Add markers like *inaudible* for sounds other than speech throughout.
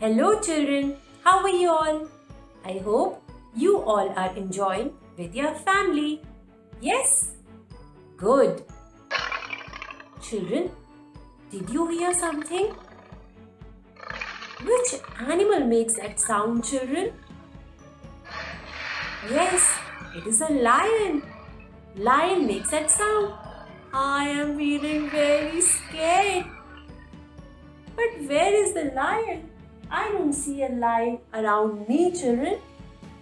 Hello children, how are you all? I hope you all are enjoying with your family. Yes? Good. Children, did you hear something? Which animal makes that sound, children? Yes, it is a lion. Lion makes that sound. I am feeling very scared. But where is the lion? I don't see a lion around me, children.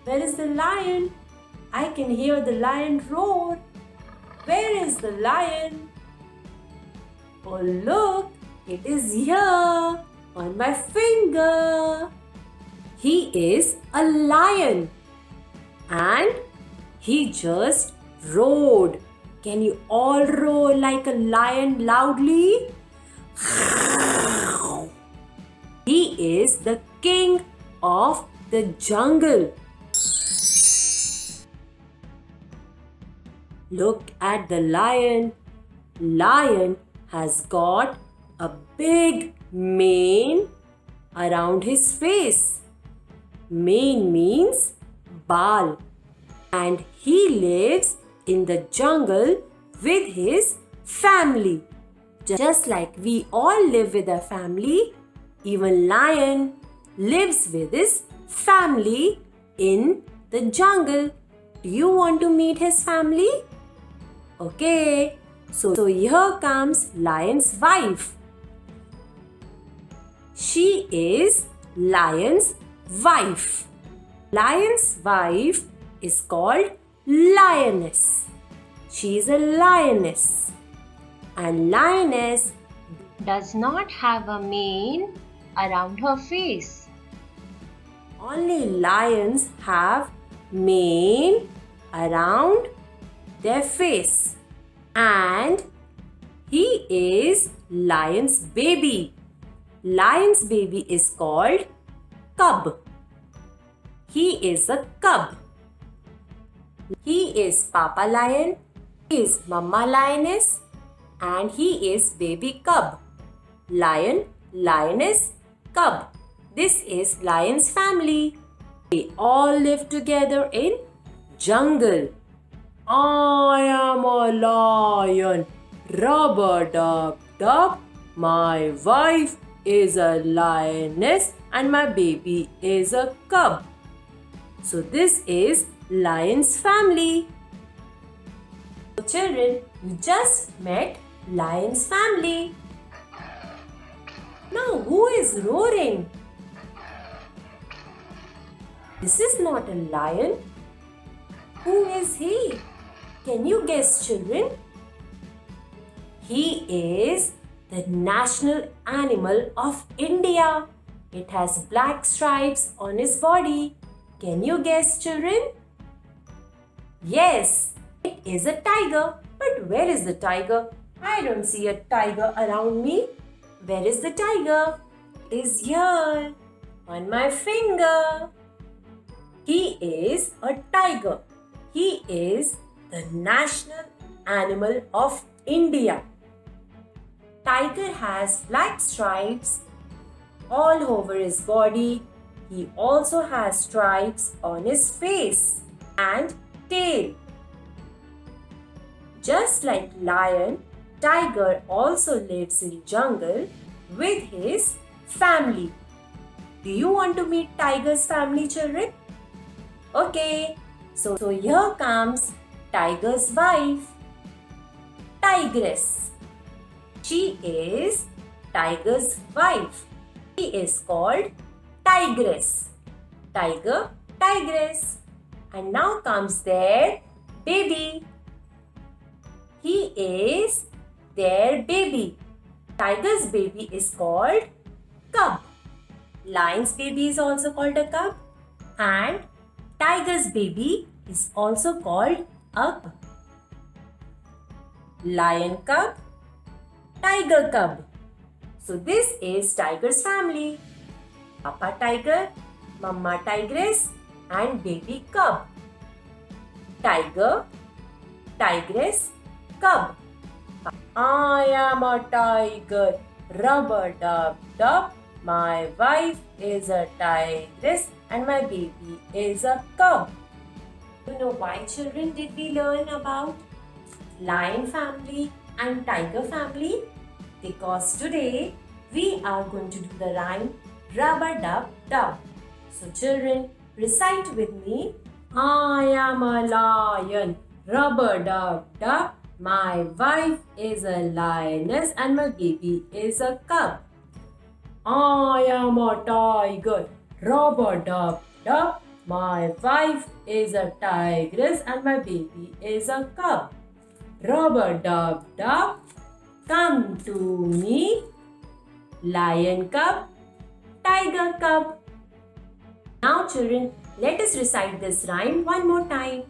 Where is the lion? I can hear the lion roar. Where is the lion? Oh, look, it is here on my finger. He is a lion and he just roared. Can you all roar like a lion loudly? *laughs* Is the king of the jungle. Look at the lion. Lion has got a big mane around his face. Mane means bal and he lives in the jungle with his family. Just like we all live with our family, even lion lives with his family in the jungle. Do you want to meet his family? Okay, so, so here comes lion's wife. She is lion's wife. Lion's wife is called lioness. She is a lioness. And lioness does not have a mane around her face. Only lions have mane around their face. And he is lion's baby. Lion's baby is called cub. He is a cub. He is Papa Lion, he is Mama Lioness, and he is baby cub. Lion, lioness, cub. This is lion's family. They all live together in jungle. I am a lion. Rubber dub dub. My wife is a lioness and my baby is a cub. So this is lion's family. So children, you just met lion's family. Now who is roaring? This is not a lion. Who is he? Can you guess children? He is the national animal of India. It has black stripes on his body. Can you guess children? Yes, it is a tiger. But where is the tiger? I don't see a tiger around me. Where is the tiger? It is here on my finger. He is a tiger. He is the national animal of India. Tiger has black stripes all over his body. He also has stripes on his face and tail. Just like lion, tiger also lives in jungle with his family. Do you want to meet tiger's family children? Okay, so, so here comes tiger's wife, tigress. She is tiger's wife. She is called tigress. Tiger, tigress. And now comes their baby. He is their baby. Tiger's baby is called cub. Lion's baby is also called a cub. And tiger's baby is also called a cub. Lion cub, tiger cub. So this is tiger's family. Papa tiger, mama tigress and baby cub. Tiger, tigress, cub. I am a tiger. Rubber dub dub. My wife is a tigress and my baby is a cub. You know why children did we learn about lion family and tiger family? Because today we are going to do the rhyme rubber dub dub. So children recite with me I am a lion rubber dub dub. My wife is a lioness and my baby is a cub. I am a tiger, rubber dub dub. My wife is a tigress and my baby is a cub. Rubber dub dub, come to me. Lion cub, tiger cub. Now children, let us recite this rhyme one more time.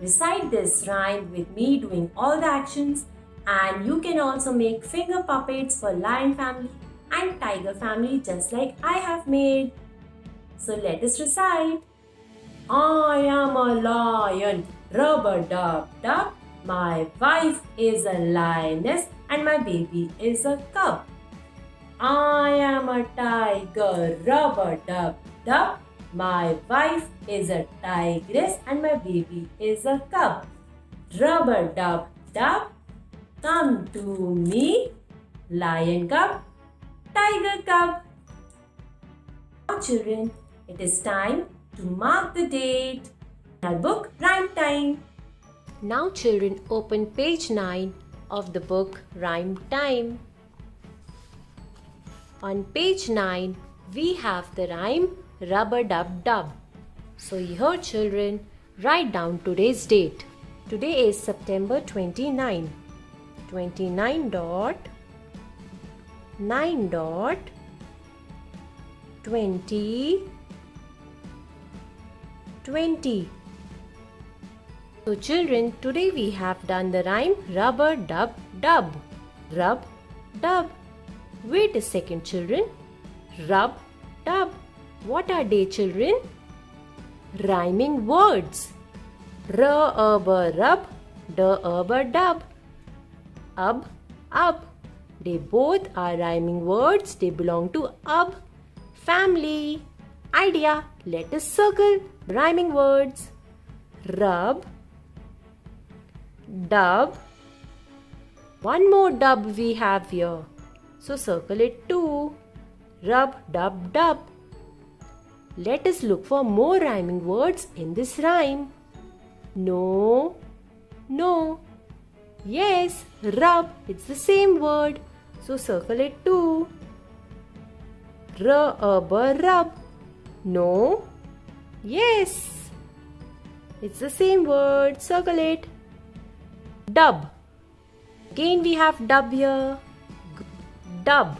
Recite this rhyme with me doing all the actions and you can also make finger puppets for lion family and tiger family just like I have made. So let us recite. I am a lion, rubber dub dub. My wife is a lioness and my baby is a cub. I am a tiger, rubber dub dub. My wife is a tigress and my baby is a cub. Rubber dub dub, come to me. Lion cub, Tiger Cub. Now children, it is time to mark the date. Our book Rhyme Time. Now children open page 9 of the book Rhyme Time. On page 9 we have the rhyme Rub-A-Dub-Dub. So here children write down today's date. Today is September 29. 29 dot 9 dot 20 20 so children today we have done the rhyme rubber dub dub rub dub wait a second children rub dub what are they children rhyming words r rub d dub up up they both are rhyming words. They belong to UB family. Idea. Let us circle rhyming words. Rub. Dub. One more dub we have here. So circle it too. Rub, dub, dub. Let us look for more rhyming words in this rhyme. No, no. Yes, rub. It's the same word. So circle it too. Rub, rub. No. Yes. It's the same word. Circle it. Dub. Again we have dub here. Dub.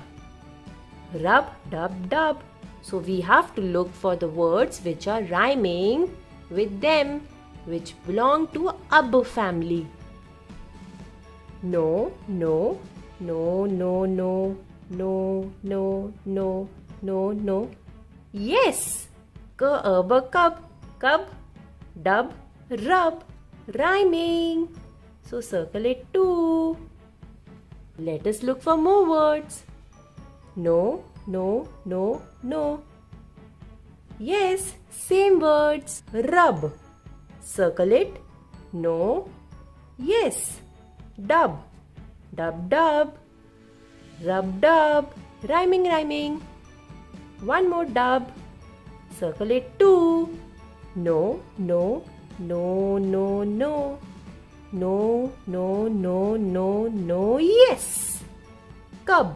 Rub, dub, dub. So we have to look for the words which are rhyming with them which belong to Ab family. No, no, no, no, no, no, no, no, no, no. Yes! Curb, cub, cub, dub, rub, rhyming. So circle it too. Let us look for more words. No, no, no, no. Yes, same words. Rub. Circle it. No. Yes. Dub dub dub, rub dub, rhyming rhyming. One more dub, circle it too. No, no, no, no, no. No, no, no, no, no, yes. Cub.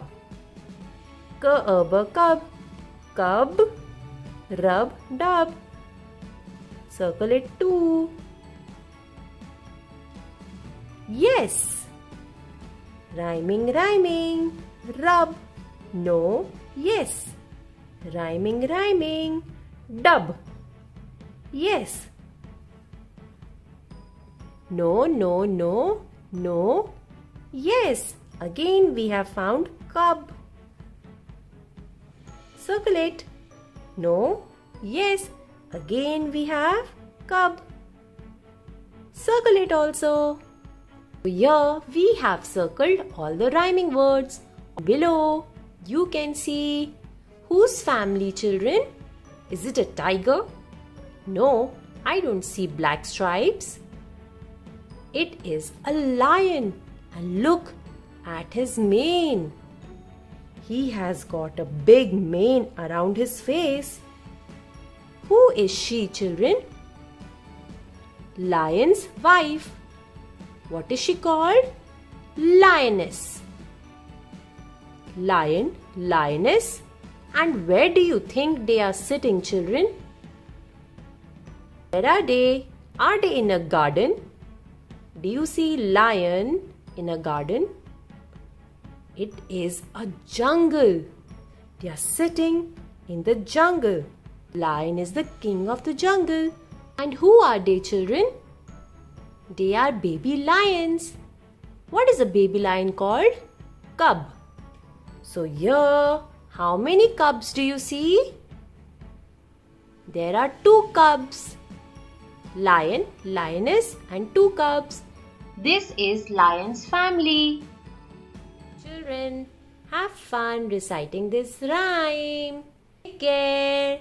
Cub, cub. Cub. Rub, dub. Circle it too. Yes. Rhyming, rhyming. Rub. No. Yes. Rhyming, rhyming. Dub. Yes. No, no, no, no. Yes. Again we have found cub. Circle it. No. Yes. Again we have cub. Circle it also. Here we have circled all the rhyming words. Below you can see Whose family, children? Is it a tiger? No, I don't see black stripes. It is a lion. And look at his mane. He has got a big mane around his face. Who is she, children? Lion's wife. What is she called? Lioness. Lion, lioness. And where do you think they are sitting, children? Where are they? Are they in a garden? Do you see lion in a garden? It is a jungle. They are sitting in the jungle. Lion is the king of the jungle. And who are they, children? They are baby lions. What is a baby lion called? Cub. So here, how many cubs do you see? There are two cubs. Lion, lioness and two cubs. This is lion's family. Children, have fun reciting this rhyme. Take care.